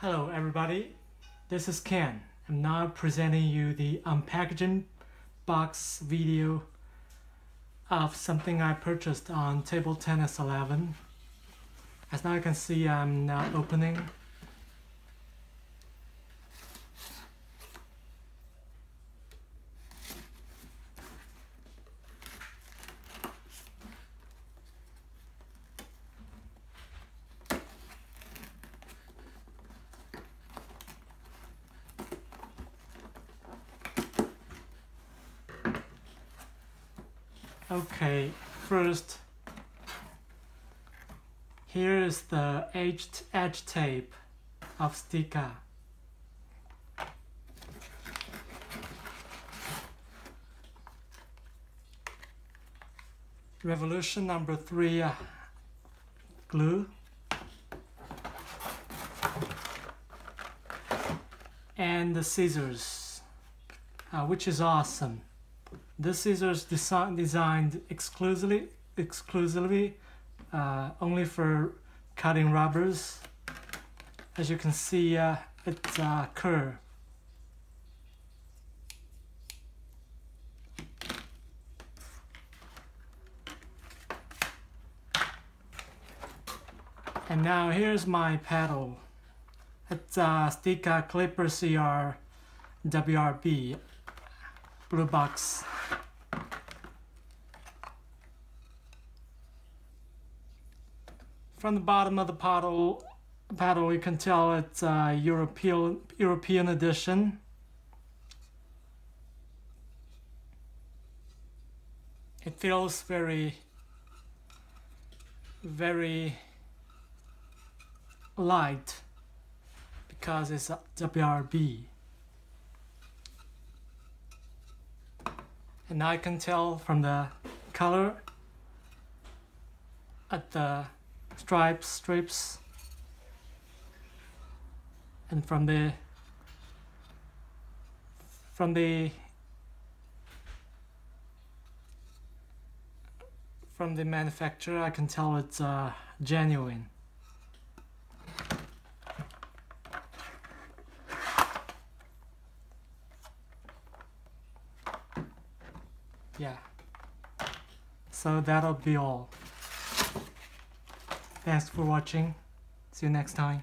Hello everybody, this is Can. I'm now presenting you the unpackaging box video of something I purchased on Table Tennis 11. As now you can see I'm now opening Okay, first, here is the edge, edge tape of Stiga. Revolution number three uh, glue. And the scissors, uh, which is awesome. This scissors desi designed exclusively, exclusively uh, only for cutting rubbers. As you can see, uh, it's uh, curve. And now here's my paddle. It's a uh, Stiga Clipper CR WRB blue box. From the bottom of the paddle, paddle you can tell it's a European European edition. It feels very, very light because it's a WRB. And I can tell from the color at the stripes, strips, and from the from the from the manufacturer I can tell it's uh, genuine. Yeah. So that'll be all. Thanks for watching. See you next time